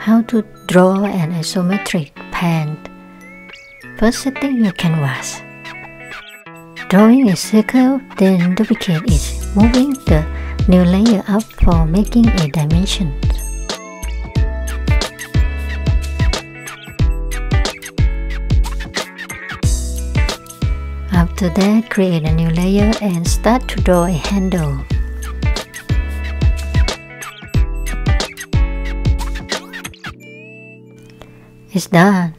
How to draw an isometric pan. First setting your canvas. Drawing a circle, then duplicate it, moving the new layer up for making a dimension. After that, create a new layer and start to draw a handle. It's done.